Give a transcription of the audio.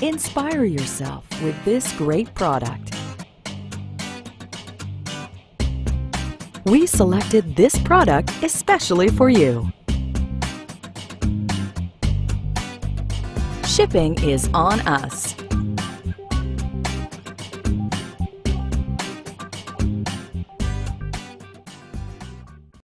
Inspire yourself with this great product. We selected this product especially for you. Shipping is on us.